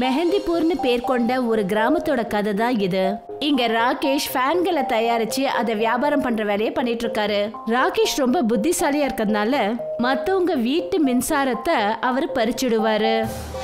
மெஹந்திப்பூர்னு பேர் கொண்ட ஒரு கிராமத்தோட கதை தான் இது. இங்க ராகேஷ் ஃபேன்களை தயாரிச்சு அதை வியாபாரம் பண்ற வேலையை பண்ணிட்டு இருக்காரு ராகேஷ் ரொம்ப புத்திசாலியா இருக்கிறதுனால மத்தவங்க வீட்டு மின்சாரத்தை அவர் பறிச்சுடுவாரு.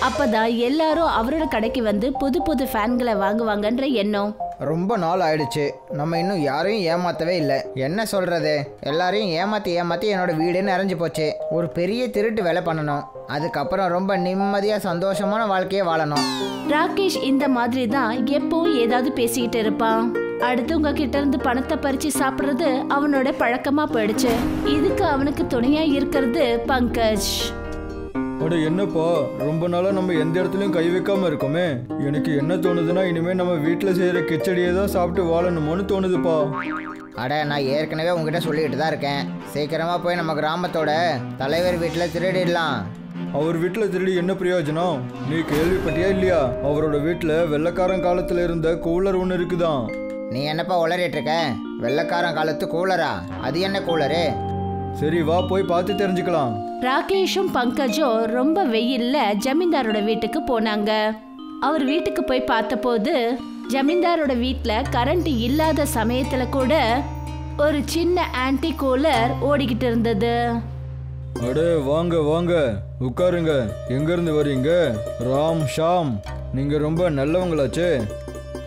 அப்பதான் எல்லாரும் அவரோட கடைக்கு வந்து புது புது ஃபேன்களை வாங்குவாங்கன்ற எண்ணம். ரொம்ப நாள் ஆயிடுச்சு. நம்ம இன்னும் யாரையும் ஏமாத்தவே இல்லை. என்ன சொல்றது? எல்லாரையும் ஏமாத்தி ஏமாத்தி என்னோட வீடு நிறைஞ்சு போச்சு. ஒரு பெரிய திருட்டு வேலை பண்ணணும். அதுக்கப்புறம் ரொம்ப நிம்மதியா சந்தோஷமான வாழ்க்கையை வாழணும். ராகேஷ் இந்த மாதிரி தான் எப்பவும் ஏதாவது பேசிக்கிட்டு இருப்பான் அடுத்தவங்க கிட்ட இருந்து பணத்தை பறிச்சு சாப்பிடுறது அவனோட பழக்கமா போயிடுச்சு. இதுக்கு அவனுக்கு துணையா இருக்கிறது பங்கஜ். அட என்னப்பா ரொம்ப நாளா நம்ம எந்த இடத்துலயும் கை வைக்காம இருக்கோமே. எனக்கு என்ன தோணுதுன்னா இனிமே நம்ம வீட்டுல செய்யற கிச்சடியை தான் சாப்பிட்டு வாழணுமோன்னு தோணுதுப்பா. அட நான் ஏற்கனவே உங்ககிட்ட சொல்லிட்டு தான் இருக்கேன். சீக்கிரமா போய் நம்ம கிராமத்தோட தலைவர் வீட்டில் திருடிடலாம். அவர் வீட்டுல திருடி என்ன பிரயோஜனம்? நீ கேள்விப்பட்டியா இல்லையா? அவரோட வீட்டுல வெள்ளக்காரன் காலத்துல இருந்த கூலர் ஒன்று இருக்குதான். நீ என்னப்பா உளறிட்டு இருக்க? வெள்ளக்காரன் காலத்து கூலரா? அது என்ன கூலரு? சரி வா போய் பார்த்து தெரிஞ்சுக்கலாம். ராகேஷும் பங்கஜும் ரொம்ப வெயில்ல ஜமீன்தாரோட வீட்டுக்கு போனாங்க. அவர் வீட்டுக்கு போய் பார்த்தபோது ஜமீன்தாரோட வீட்ல கரண்ட் இல்லாத சமயத்துல கூட ஒரு சின்ன ஆன்டி கூலர் ஓடிக்கிட்டு இருந்தது. அடே வாங்க வாங்க. உட்காருங்க. எங்க இருந்து வரீங்க? ராம் ஷாம் நீங்க ரொம்ப நல்லவங்களாச்சே.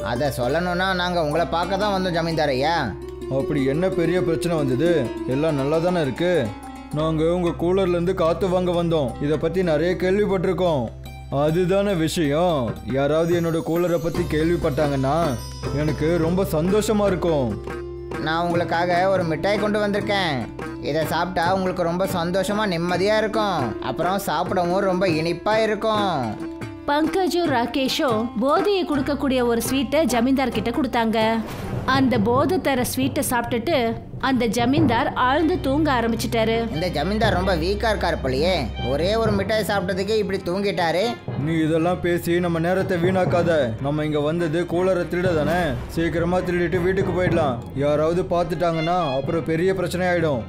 அதை சொல்லணும்னா நாங்கள் உங்களை பார்க்க தான் வந்தோம் ஜமீன்தார் ஐயா. அப்படி என்ன பெரிய பிரச்சனை வந்தது? எல்லாம் நல்லா தானே இருக்கு? நாங்கள் உங்கள் கூலர்லேருந்து காற்று வாங்க வந்தோம். இதை பற்றி நிறைய கேள்விப்பட்டிருக்கோம். அதுதானே விஷயம். யாராவது என்னோட கூலரை பற்றி கேள்விப்பட்டாங்கன்னா எனக்கு ரொம்ப சந்தோஷமா இருக்கும். நான் உங்களுக்காக ஒரு மிட்டாய் கொண்டு வந்திருக்கேன். இதை சாப்பிட்டா உங்களுக்கு ரொம்ப சந்தோஷமாக நிம்மதியாக இருக்கும். அப்புறம் சாப்பிடவும் ரொம்ப இனிப்பாக இருக்கும். பங்கஜும் ராகேஷும் போதையை கொடுக்கக்கூடிய ஒரு ஸ்வீட்டை ஜமீன்தார் கிட்ட கொடுத்தாங்க. அந்த போதை தர ஸ்வீட்டை சாப்பிட்டுட்டு அந்த ஜமீன்தார் ஆழ்ந்து தூங்க ஆரம்பிச்சிட்டாரு. இந்த ஜமீன்தார் ரொம்ப வீக்காக இருக்கார் போலியே. ஒரே ஒரு மிட்டாய் சாப்பிட்டதுக்கே இப்படி தூங்கிட்டாரு. நீ இதெல்லாம் பேசி நம்ம நேரத்தை வீணாக்காத. நம்ம இங்கே வந்தது கூலரை திருட தானே? சீக்கிரமாக திருடிட்டு வீட்டுக்கு போயிடலாம். யாராவது பார்த்துட்டாங்கன்னா அப்புறம் பெரிய பிரச்சனை ஆயிடும்.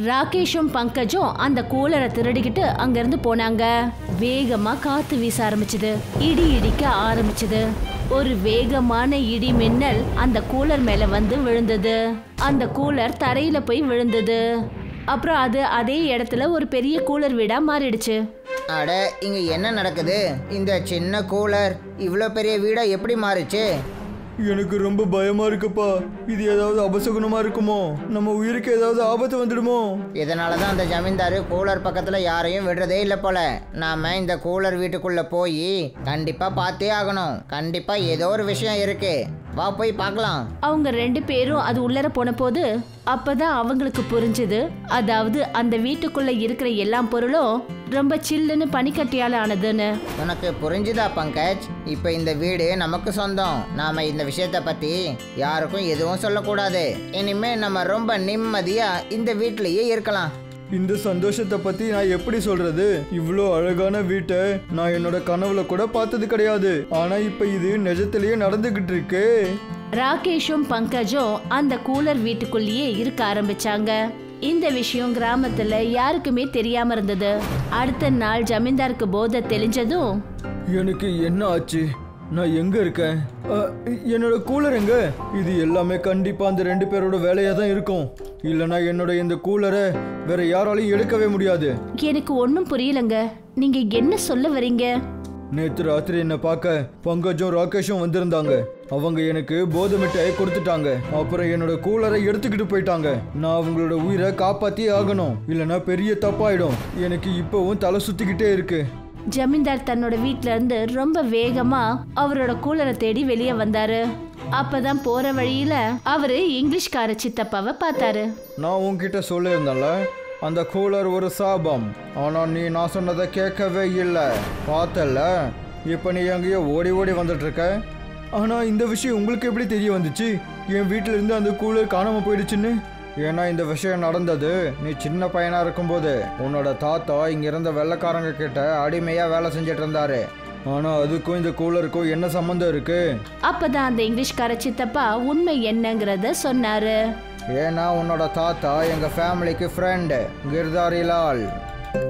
ராகேஷும் பங்கஜும் அந்த கூலரை திருடிக்கிட்டு அங்கிருந்து போனாங்க. வேகமா காத்து வீச ஆரம்பிச்சது. இடி இடிக்க ஆரம்பிச்சது. ஒரு வேகமான இடி மின்னல் அந்த கூலர் மேல வந்து விழுந்தது. அந்த கூலர் தரையில போய் விழுந்தது. அப்புறம் அது அதே இடத்துல ஒரு பெரிய கூலர் வீடா மாறிடுச்சு. அட இங்கே என்ன நடக்குது? இந்த சின்ன கூலர் இவ்வளோ பெரிய வீடாக எப்படி மாறுச்சு? எனக்கு ரொம்ப பயமா இருக்குப்பா. இது ஏதாவது அபசகுணமா இருக்குமோ? நம்ம உயிருக்கு ஏதாவது ஆபத்து வந்துடுமோ? இதனால தான் அந்த ஜமீன்தார் கூலர் பக்கத்தில் யாரையும் விடுறதே இல்லை போல. நாம இந்த கூலர் வீட்டுக்குள்ளே போய் கண்டிப்பாக பார்த்தே ஆகணும். கண்டிப்பாக ஏதோ ஒரு விஷயம் இருக்கு. வா போய் பார்க்கலாம். அவங்க ரெண்டு பேரும் அது உள்ளர போன போது அப்பதான் அவங்களுக்கு புரிஞ்சது. அதாவது அந்த வீட்டுக்குள்ள இருக்கிற எல்லா பொருளும் ரொம்ப சில்லுன்னு பனிக்கட்டியால ஆனதுன்னு. உனக்கு புரிஞ்சுதா பங்கஜ்? இப்போ இந்த வீடு நமக்கு சொந்தம். நாம இந்த விஷயத்த பத்தி யாருக்கும் எதுவும் சொல்லக்கூடாது. இனிமே நம்ம ரொம்ப நிம்மதியா இந்த வீட்டிலேயே இருக்கலாம். இந்த சந்தோஷத்தை பத்தி நான் எப்படி சொல்றது? இவ்வளோ அழகான வீட்டை நான் என்னோட கனவுல கூட பார்த்தது கிடையாது. ஆனா இப்ப இது நிஜத்திலேயே நடந்துகிட்டு இருக்கு. ராகேஷும் பங்கஜும் அந்த கூலர் வீட்டுக்குள்ளேயே இருக்க ஆரம்பிச்சாங்க. இந்த விஷயம் கிராமத்துல யாருக்குமே தெரியாம இருந்தது. அடுத்த நாள் ஜமீன்தாருக்கு போதை தெளிஞ்சதும் எனக்கு என்ன ஆச்சு? நான் எங்க இருக்கேன்? என்னோட கூலர் எங்க? இது எல்லாமே கண்டிப்பா அந்த ரெண்டு பேரோட வேலையா தான் இருக்கும். இல்லைன்னா என்னோட இந்த கூலரை வேற யாராலையும் எடுக்கவே முடியாது. எனக்கு ஒன்றும் புரியலங்க. நீங்க என்ன சொல்ல வரீங்க? நேற்று ராத்திரி என்னை பார்க்க பங்கஜும் ராகேஷும் வந்திருந்தாங்க. அவங்க எனக்கு போதை மிட்டாயை கொடுத்துட்டாங்க. அப்புறம் என்னோட கூலரை எடுத்துக்கிட்டு போயிட்டாங்க. நான் அவங்களோட உயிரை காப்பாத்தி ஆகணும். இல்லைன்னா பெரிய தப்பாயிடும். எனக்கு இப்பவும் தலை சுத்திக்கிட்டே இருக்கு. ஜமீன்தார் தன்னோட வீட்ல இருந்து ரொம்ப வேகமா அவரோட கூலரை தேடி வெளியே வந்தாரு. அப்பதான் போற வழியில அவரு இங்கிலீஷ்கார சித்தப்பாவை பார்த்தாரு. நான் உன்கிட்ட சொல்லியிருந்தேன்ல அந்த கூலர் ஒரு சாபம். ஆனால் நீ நான் சொன்னதை கேட்கவே இல்லை. பார்த்தல இப்போ நீ எங்கேயோ ஓடி ஓடி வந்துட்டு இருக்க ஆனால் இந்த விஷயம் உங்களுக்கு எப்படி தெரிய வந்துச்சு? என் வீட்டில இருந்து அந்த கூலர் காணாமல் போயிடுச்சுன்னு? ஏன்னா இந்த விஷயம் நடந்தது. நீ சின்ன பையனா இருக்கும்போது உன்னோட தாத்தா இங்க இருந்த வெள்ளைக்காரங்க கிட்ட அடிமையா வேலை செஞ்சுட்டு இருந்தாரு ஆனா அதுக்கும் இந்த கூலருக்கும் என்ன சம்மந்தம் இருக்கு? அப்பதான் அந்த இங்கிலீஷ்கார சித்தப்பா உண்மை என்னங்கிறத சொன்னாரு. ஏன்னா உன்னோட தாத்தா எங்க ஃபேமிலிக்கு ஃப்ரெண்டு கிர்தாரி லால்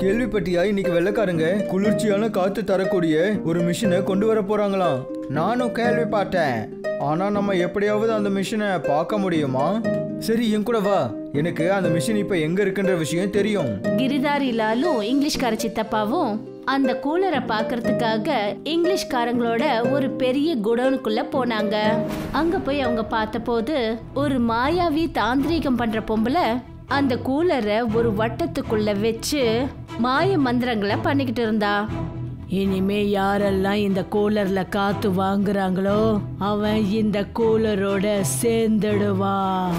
கேள்விப்பட்டியா இன்னைக்கு வெள்ளைக்காரங்க? குளிர்ச்சியான காத்து தரக்கூடிய ஒரு மிஷினை கொண்டு வர போறாங்களாம் நானும் கேள்விப்பட்டேன் ஆனா நம்ம எப்படியாவது அந்த மிஷினை பார்க்க முடியுமா? சரி என் கூட வா. எனக்கு அந்த மிஷின் இப்ப எங்க இருக்குன்ற விஷயம் தெரியும். கிரிதாரி லாலும் இங்கிலீஷ்கார சித்தப்பாவும் அந்த கூலரை பார்க்கறதுக்காக இங்கிலீஷ்காரங்களோட ஒரு பெரிய குடோனுக்குள்ள போனாங்க. அங்க போய் அவங்க பார்த்தபோது ஒரு மாயாவி தாந்திரீகம் பண்ற பொம்பளை அந்த கூலரை ஒரு வட்டத்துக்குள்ள வச்சு மாய மந்திரங்களை பண்ணிக்கிட்டு இருந்தா. இனிமே யாரெல்லாம் இந்த கூலர்ல காத்து வாங்குறாங்களோ அவன் இந்த கூலரோட சேர்ந்துடுவான்.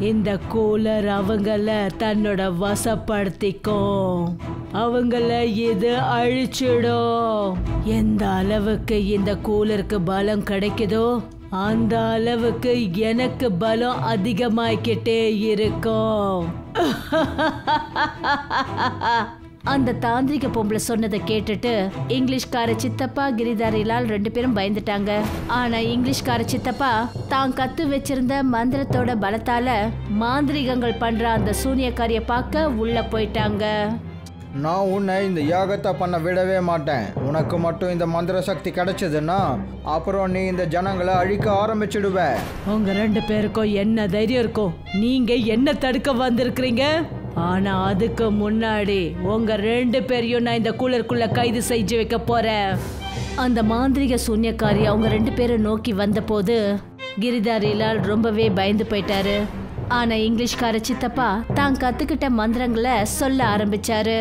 இந்த கூலர் அவங்கள தன்னோட வசப்படுத்திக்கும். அவங்கள இது அழிச்சிடும். எந்த அளவுக்கு இந்த கூலருக்கு பலம் கிடைக்குதோ அந்த அளவுக்கு எனக்கு பலம் அதிகமாயிக்கிட்டே இருக்கும். அந்த தாந்திரிக பொம்பளை சொன்னதை கேட்டுட்டு இங்கிலீஷ்கார சித்தப்பா கிரிதாரிலால் ரெண்டு பேரும் பயந்துட்டாங்க. ஆனா இங்கிலீஷ்கார சித்தப்பா தான் கத்து வச்சிருந்த மந்திரத்தோட பலத்தால மாந்திரிகங்கள் பண்ற அந்த சூனியக்காரிய பார்க்க உள்ள போயிட்டாங்க. நான் உன்னை இந்த யாகத்தை பண்ண விடவே மாட்டேன். உனக்கு மட்டும் இந்த மந்திர சக்தி கிடைச்சதுன்னா அப்புறம் நீ இந்த ஜனங்களை அழிக்க ஆரம்பிச்சிடுவ. உங்க ரெண்டு பேருக்கும் என்ன தைரியம் இருக்கும் நீங்க என்ன தடுக்க வந்திருக்கிறீங்க? ஆனா அதுக்கு முன்னாடி உங்க ரெண்டு பேரையும் நான் இந்த கூலருக்குள்ள கைது செஞ்சு வைக்க போறேன். அந்த மாந்திரிக சூன்யக்காரி அவங்க ரெண்டு பேரும் நோக்கி வந்தபோது கிரிதாரிலால் ரொம்பவே பயந்து போயிட்டாரு. ஆனா இங்கிலீஷ்கார சித்தப்பா தான் கத்துக்கிட்ட மந்திரங்களை சொல்ல ஆரம்பிச்சாரு.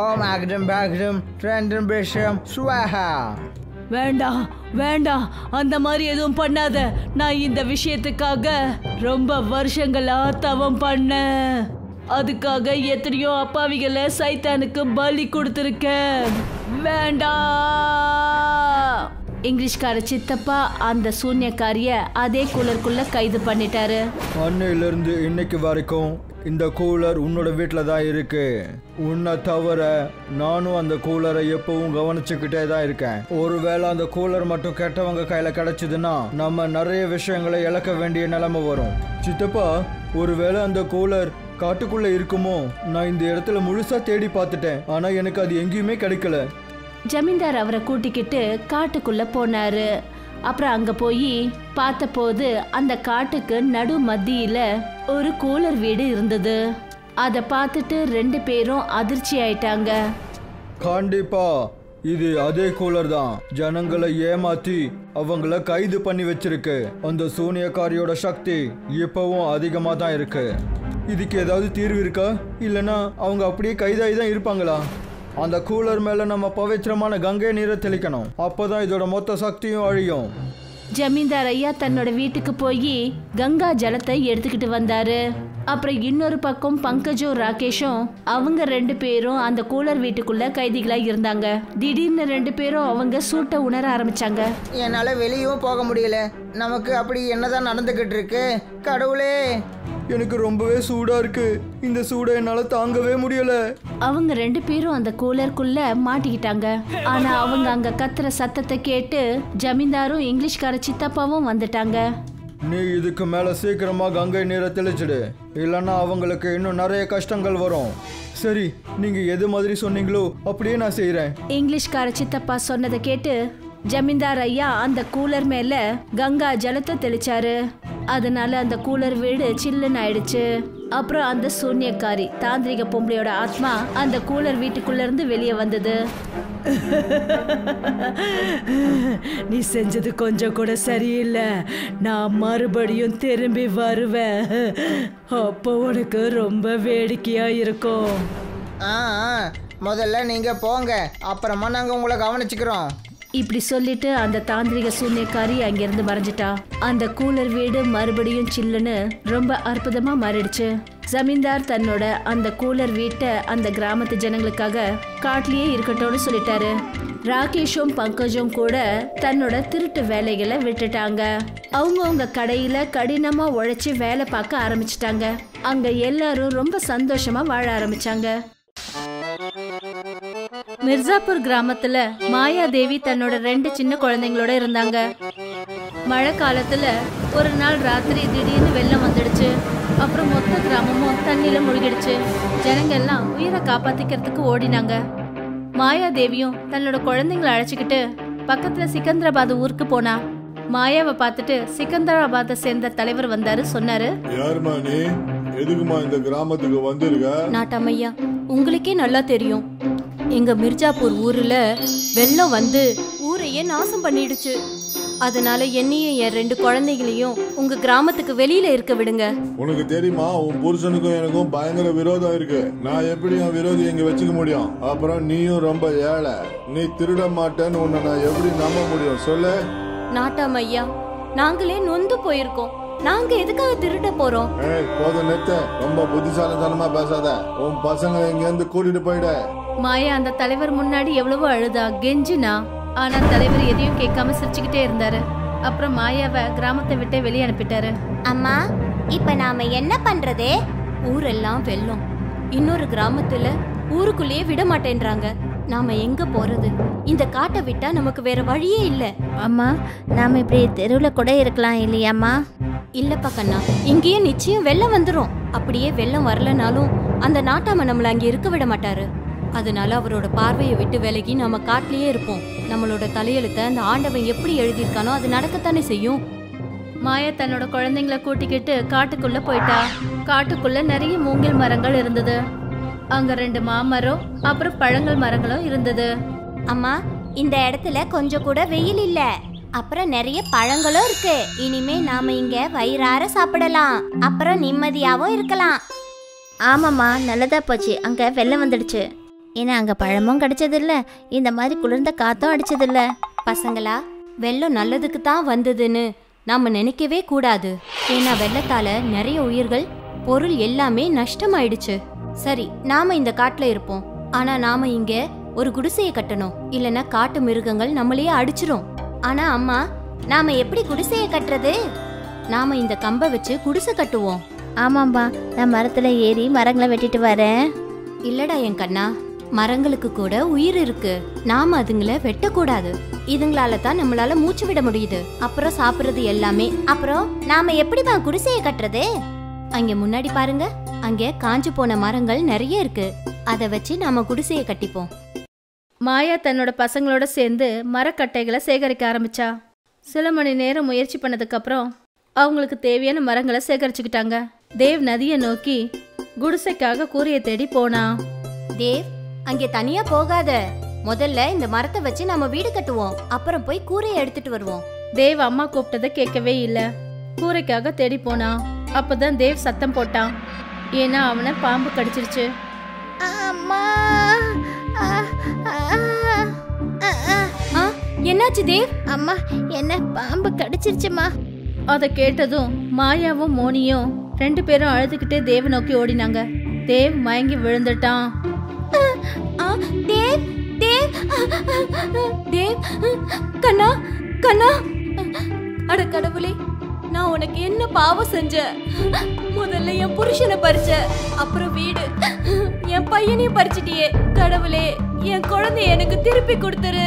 ஓம் அக்ரம் பாக்ரம் ட்ரெண்டம் பிஷம் ஸ்வாஹா வேண்டாம் வேண்டாம் அந்த மாதிரி எதுவும் பண்ணாத. நான் இந்த விஷயத்துக்காக ரொம்ப வருஷங்களா தவம் பண்ணேன். அதுக்காக எத்தனையோ அப்பாவிகளை சைத்தானுக்கு பலி கொடுத்துருக்கேன். வேண்டாம் இங்கிலீஷ்கார சித்தப்பா அந்த சூன்யக்காரிய அதே கூலருக்குள்ள கைது பண்ணிட்டாரு. அன்னையிலிருந்து இன்னைக்கு வரைக்கும் இந்த கூலர் உன்னோட வீட்டில் தான் இருக்கு. உன்னை தவிர நானும் அந்த கூலரை எப்பவும் கவனிச்சுக்கிட்டே தான் இருக்கேன். ஒருவேளை அந்த கூலர் மட்டும் கெட்டவங்க கையில் கிடைச்சதுன்னா நம்ம நிறைய விஷயங்களை இழக்க வேண்டிய நிலைமை வரும். சித்தப்பா ஒருவேளை அந்த கூலர் காட்டுக்குள்ள இருக்குமோ? நான் இந்த இடத்துல முழுசா தேடி பார்த்துட்டேன். ஆனா எனக்கு அது எங்கேயுமே கிடைக்கல. ஜமீன்தார் அவரை கூட்டிக்கிட்டு காட்டுக்குள்ள போனாரு. அப்புறம் அங்க போய் பார்த்தபோது அந்த காட்டுக்கு நடு மத்தியில ஒரு கூலர் வீடு இருந்தது. அதை பார்த்துட்டு ரெண்டு பேரும் அதிர்ச்சி ஆயிட்டாங்க. கண்டிப்பா இது அதே கூலர் தான். ஜனங்களை ஏமாத்தி அவங்கள கைது பண்ணி வச்சிருக்கு. அந்த சூனியக்காரியோட சக்தி இப்பவும் அதிகமா தான் இருக்கு. இதுக்கு ஏதாவது தீர்வு இருக்கா? இல்லனா அவங்க அப்படியே கைதாகி தான் இருப்பாங்களா? அந்த கூலர் மேல நம்ம பவித்திரமான கங்கை நீரை தெளிக்கணும். அப்பதான் இதோட மொத்த சக்தியும் அழியும். ஜமீன்தார் ஐயா தன்னோட வீட்டுக்கு போய் கங்கா ஜலத்தை எடுத்துக்கிட்டு வந்தாரு. அப்புறம் இன்னொரு பக்கம் பங்கஜும் ராகேஷும் அவங்க ரெண்டு பேரும் அந்த கூலர் வீட்டுக்குள்ள கைதிகளா இருந்தாங்க. திடீர்னு ரெண்டு பேரும் அவங்க சூட்டை உணர ஆரம்பிச்சாங்க. என்னால் வெளியும் போக முடியல. நமக்கு அப்படி என்னதான் நடந்துக்கிட்டு இருக்கு? கடவுளே! எனக்கு ரொம்பவே சூடா இருக்கு. இந்த சூடை என்னால தாங்கவே முடியல. அவங்க ரெண்டு பேரும் அந்த கூலருக்குள்ள மாட்டிக்கிட்டாங்க. ஆனா அவங்க அங்க கத்துற சத்தத்தை கேட்டு ஜமீன்தாரும் இங்கிலீஷ்கார சித்தப்பாவும் வந்துட்டாங்க. நீ இதுக்கு மேல சீக்கிரமா கங்கை நீரை தெளிச்சிடு. இல்லைன்னா அவங்களுக்கு இன்னும் நிறைய கஷ்டங்கள் வரும். சரி நீங்க எது மாதிரி சொன்னீங்களோ அப்படியே நான் செய்றேன். இங்கிலீஷ்கார சித்தப்பா சொன்னதை கேட்டு ஜமீன்தார் ஐயா அந்த கூலர் மேல கங்கா ஜலத்தை தெளிச்சாரு. அதனால அந்த கூலர் வீடு சில்லுன்னு ஆயிடுச்சு. அப்புறம் அந்த சூன்யக்காரி தாந்திரிக பொம்பளையோட ஆத்மா அந்த கூலர் வீட்டுக்குள்ள இருந்து வெளியே வந்தது. நீ செஞ்சது கொஞ்சம் கூட சரியில்லை. நான் மறுபடியும் திரும்பி வருவேன். அப்போ உனக்கு ரொம்ப வேடிக்கையா இருக்கும். ஆ ஆ, முதல்ல நீங்கள் போங்க. அப்புறமா நாங்கள் உங்களை கவனிச்சுக்கிறோம். இப்படி சொல்லிட்டு அந்த தாந்திரிக சூன்யக்காரி அங்கிருந்து மறைஞ்சிட்டா. அந்த கூலர் வீடு மறுபடியும் சில்லுன்னு ரொம்ப அற்புதமா மாறிடுச்சு. ஜமீன்தார் தன்னோட அந்த கூலர் வீட்டை அந்த கிராமத்து ஜனங்களுக்காக காட்டிலேயே இருக்கட்டும்னு சொல்லிட்டாரு. ராகேஷும் பங்கஜும் கூட தன்னோட திருட்டு வேலைகளை விட்டுட்டாங்க. அவங்கவுங்க கடையில கடினமா உழைச்சி வேலை பார்க்க ஆரம்பிச்சிட்டாங்க. அங்க எல்லாரும் ரொம்ப சந்தோஷமா வாழ ஆரம்பிச்சாங்க. மிர்சாப்பூர் கிராமத்துல மாயாதேவி தன்னோட ரெண்டு சின்ன குழந்தைங்களோட இருந்தாங்க. மழை காலத்துல ஒரு நாள் ராத்திரி திடீர்னு வெள்ளம் வந்துடுச்சு. அப்புறம் மொத்த கிராமமும் தண்ணியில முழுகிடுச்சு. ஜனங்க எல்லாம் உயிரை காப்பாத்திக்கிறதுக்கு ஓடினாங்க. மாயாதேவியும் தன்னோட குழந்தைங்களை அழைச்சிக்கிட்டு பக்கத்துல சிக்கந்தராபாத் ஊருக்கு போனா. மாயாவை பார்த்துட்டு சிக்கந்தராபாத்தை சேர்ந்த தலைவர் வந்தாரு சொன்னாரு யாருமா நீ? எதுக்குமா இந்த கிராமத்துக்கு வந்திருக்க? நாட்டாமையா உங்களுக்கே நல்லா தெரியும். எங்க மிர்ஜாப்பூர் ஊர்ல வெள்ளம் வந்து ஊரையே நாசம் பண்ணிடுச்சு. அதனால என்னையும் என் ரெண்டு குழந்தைகளையும் உங்க கிராமத்துக்கு வெளியில இருக்க விடுங்க. உனக்கு தெரியுமா உன் புருஷனுக்கும் எனக்கும் பயங்கர விரோதம் இருக்கு. நான் எப்படி என் விரோதி இங்க வச்சுக்க முடியும்? அப்புறம் நீயும் ரொம்ப ஏழை. நீ திருட மாட்டேன்னு உன்னை நான் எப்படி நம்ப முடியும்? சொல்லு. நாட்டாமையா நாங்களே நொந்து போயிருக்கோம். நாங்க எதுக்காக திருட போறோம்? ஏய் போதும் நிறுத்த. ரொம்ப புத்திசாலித்தனமா பேசாத. உன் பசங்க இங்க இருந்து கூட்டிட்டு போயிட. மாயா அந்த தலைவர் முன்னாடி எவ்வளவோ அழுதா? கெஞ்சினா? ஆனா தலைவர் எதையும் கேட்காம சிரிச்சுக்கிட்டே இருந்தாரு. அப்புறம் மாயாவை கிராமத்தை விட்டே வெளியே அனுப்பிட்டாரு. அம்மா இப்ப நாம என்ன பண்றதே? ஊரெல்லாம் வெள்ளம் இன்னொரு கிராமத்துல ஊருக்குள்ளேயே விட மாட்டேன்றாங்க. நாம எங்க போறது? இந்த காட்டை விட்டா நமக்கு வேற வழியே இல்ல. அம்மா நாம இப்படி தெருவில் கூட இருக்கலாம் இல்லையாம்மா இல்லப்பா கண்ணா இங்கேயே நிச்சயம் வெள்ளம் வந்துரும். அப்படியே வெள்ளம் வரலனாலும் அந்த நாட்டாம நம்மள அங்க இருக்க விட மாட்டாரு. அதனால அவரோட பார்வையை விட்டு விலகி நாம காட்டிலேயே இருப்போம். நம்மளோட தலையெழுத்த அந்த ஆண்டவன் எப்படி எழுதியிருக்கானோ அது நடக்கத்தானே செய்யும். மாயா தன்னோட குழந்தைங்களை கூட்டிக்கிட்டு காட்டுக்குள்ள போயிட்டா. காட்டுக்குள்ள நிறைய மூங்கில் மரங்கள் இருந்தது. அங்க ரெண்டு மாமரம் அப்புறம் பழங்கள் மரங்களும் இருந்தது. அம்மா இந்த இடத்துல கொஞ்சம் கூட வெயில் இல்ல. அப்புறம் நிறைய பழங்களும் இருக்கு. இனிமே நாம இங்க வயிறார சாப்பிடலாம். அப்புறம் நிம்மதியாவும் இருக்கலாம். ஆமாம்மா நல்லதா போச்சு. அங்கே வெள்ளம் வந்துடுச்சு. ஏன்னா அங்கே பழமும் கிடைச்சதில்ல. இந்த மாதிரி குளிர்ந்த காத்தும் அடிச்சதில்ல. பசங்களா வெள்ளம் நல்லதுக்கு தான் வந்ததுன்னு நாம நினைக்கவே கூடாது. ஏன்னா வெள்ளத்தால நிறைய உயிர்கள் பொருள் எல்லாமே நஷ்டமாயிடுச்சு. சரி நாம இந்த காட்டுல இருப்போம். ஆனா நாம இங்க ஒரு குடிசையை கட்டணும். இல்லனா காட்டு மிருகங்கள் நம்மளையே அடிச்சிரும். ஆனா அம்மா நாம எப்படி குடிசையை கட்டுறது? நாம இந்த கம்பை வச்சு குடிசை கட்டுவோம். ஆமாம்ப்பா நான் மரத்தில் ஏறி மரங்களை வெட்டிட்டு வரேன். இல்லடா என் கண்ணா மரங்களுக்கு கூட உயிர் இருக்கு. நாம அதுங்கள வெட்டக்கூடாது. இதுங்களால தான் நம்மளால மூச்சு விட முடியுது. அப்புறம் சாப்பிடுறது எல்லாமே. அப்புறம் நாம எப்படிமா குடிசையை கட்டுறது? அங்க முன்னாடி பாருங்க அங்க காஞ்சு போன மரங்கள் நிறைய இருக்கு. அத வச்சு நாம குடிசையை கட்டிப்போம். மாயா தன்னோட பசங்களோட சேர்ந்து மரக்கட்டைகளை சேகரிக்க ஆரம்பிச்சா. சில மணி நேரம் முயற்சி பண்ணதுக்கு அப்புறம் அவங்களுக்கு தேவையான மரங்களை சேகரிச்சுக்கிட்டாங்க. தேவ் நதியை நோக்கி குடிசைக்காக கூரையை தேடி போனான் தேவ் அங்கே தனியா போகாத. முதல்ல இந்த மரத்தை வச்சு நம்ம வீடு கட்டுவோம். அப்புறம் போய் கூரையை எடுத்துட்டு வருவோம். தேவ் அம்மா கூப்பிட்டதை கேட்கவே இல்லை. கூரைக்காக தேடி போனான் அப்பதான் தேவ் சத்தம் போட்டான். ஏன்னா அவனை பாம்பு கடிச்சிருச்சு. அம்மா என்னாச்சு தேவ்? அம்மா என்ன பாம்பு கடிச்சிருச்சுமா? அதை கேட்டதும் மாயாவும் மோனியும் ரெண்டு பேரும் அழுதுகிட்டே தேவ நோக்கி ஓடினாங்க. தேவ் மயங்கி விழுந்துட்டான். ஆ, தேவ் தேவ் தேவ் கண்ணா கண்ணா. அட கடவுளே நான் உனக்கு என்ன பாவம் செஞ்சேன் முதல்ல என் புருஷனை பறிச்ச. அப்புறம் வீடு. என் பையனையும் பறிச்சிட்டியே. கடவுளே என் குழந்தைய எனக்கு திருப்பி கொடுத்துரு.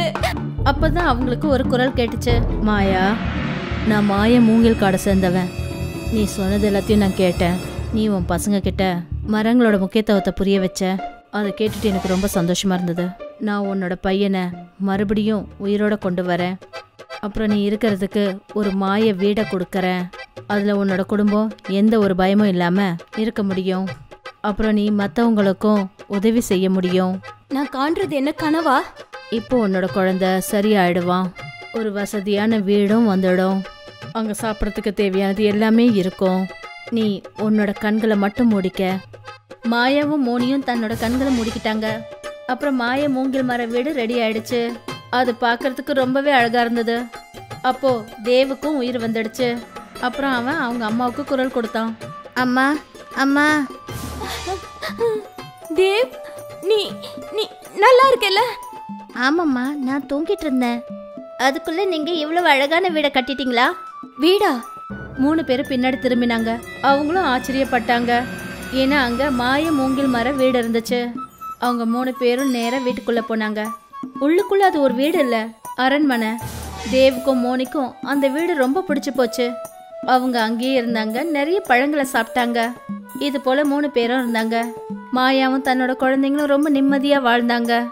அப்பதான் அவங்களுக்கு ஒரு குரல் கேட்டுச்சு. மாயா நான் மாய மூங்கில் காடை சேர்ந்தவன். நீ சொன்னது எல்லாத்தையும் நான் கேட்டேன். நீ உன் பசங்க கிட்ட மரங்களோட முக்கியத்துவத்தை புரிய வச்ச. அதை கேட்டுட்டு எனக்கு ரொம்ப சந்தோஷமா இருந்தது. நான் உன்னோட பையனை மறுபடியும் உயிரோட கொண்டு வரேன். அப்புறம் நீ இருக்கிறதுக்கு ஒரு மாய வீடை கொடுக்கறேன். அதில் உன்னோட குடும்பம் எந்த ஒரு பயமும் இல்லாமல் இருக்க முடியும். அப்புறம் நீ மற்றவங்களுக்கும் உதவி செய்ய முடியும். நான் காண்றது என்ன கனவா? இப்போ உன்னோட குழந்தை சரியாயிடுவான். ஒரு வசதியான வீடும் வந்துடும். அங்கே சாப்பிட்றதுக்கு தேவையானது எல்லாமே இருக்கும். நீ உன்னோட கண்களை மட்டும் மூடிக்க. மாயாவும் மோனியும் தன்னோட கண்களை மூடிக்கிட்டாங்க. அப்புறம் மாய மூங்கில் மர வீடு ரெடி ஆயிடுச்சு. அது பார்க்கறதுக்கு ரொம்பவே அழகா இருந்தது. அப்போ தேவுக்கும் உயிர் வந்துடுச்சு. அப்புறம் அவன் அவங்க அம்மாவுக்கு குரல் கொடுத்தான். அம்மா அம்மா. தேவ் நீ நீ நல்லா இருக்கல ஆமாம்மா நான் தூங்கிட்டு இருந்தேன். அதுக்குள்ள நீங்க இவ்வளவு அழகான வீடை கட்டிட்டீங்களா? வீடா? மூணு பேரும் பின்னாடி திரும்பினாங்க. அவங்களும் ஆச்சரியப்பட்டாங்க. ஏன்னா அங்க மாய மூங்கில் மர வீடு இருந்துச்சு. அவங்க மூணு பேரும் நேரா வீட்டுக்குள்ள போனாங்க. உள்ளுக்குள்ள அது ஒரு வீடு இல்ல. அரண்மனை. தேவுக்கும் மோனிக்கும் அந்த வீடு ரொம்ப பிடிச்சு போச்சு. அவங்க அங்கேயே இருந்தாங்க. நிறைய பழங்களை சாப்பிட்டாங்க. இது போல மூணு பேரும் இருந்தாங்க. மாயாவும் தன்னோட குழந்தைங்களும் ரொம்ப நிம்மதியா வாழ்ந்தாங்க.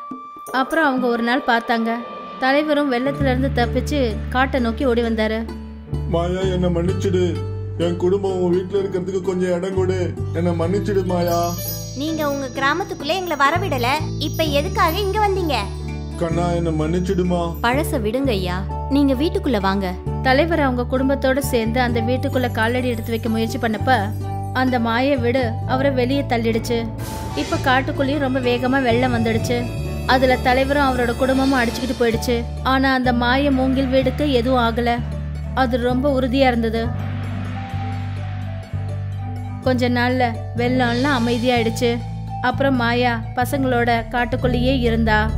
அப்புறம் அவங்க ஒரு நாள் பார்த்தாங்க. தலைவரும் வெள்ளத்துல இருந்து தப்பிச்சு காட்டை நோக்கி ஓடி வந்தாரு. மாயா என்ன மன்னிச்சிடு. என் குடும்பம் உன் வீட்டுல இருக்கிறதுக்கு கொஞ்சம் இடம் கொடு. என்ன மன்னிச்சிடு மாயா. நீங்க உங்க கிராமத்துக்குள்ளே எங்களை வரவிடல. இப்ப எதுக்காக இங்க வந்தீங்க? கண்ணா என்ன மன்னிச்சிடுமா? பழச விடுங்க ஐயா. நீங்க வீட்டுக்குள்ள வாங்க. தலைவர் அவங்க குடும்பத்தோட சேர்ந்து அந்த வீட்டுக்குள்ள காலடி எடுத்து வைக்க முயற்சி பண்ணப்ப அந்த மாய வீடு அவரை வெளியே தள்ளிடுச்சு. இப்ப காட்டுக்குள்ளேயும் ரொம்ப வேகமா வெள்ளம் வந்துடுச்சு. அதுல தலைவரும் அவரோட குடும்பமும் அடிச்சுக்கிட்டு போயிடுச்சு. ஆனா அந்த மாய மூங்கில் வீடுக்கு எதுவும் ஆகல. அது ரொம்ப உறுதியா இருந்தது. கொஞ்ச நாள்ல வெள்ளம்லாம் அமைதியாயிடுச்சு. அப்புறம் மாயா பசங்களோட காட்டுக்குள்ளேயே இருந்தா.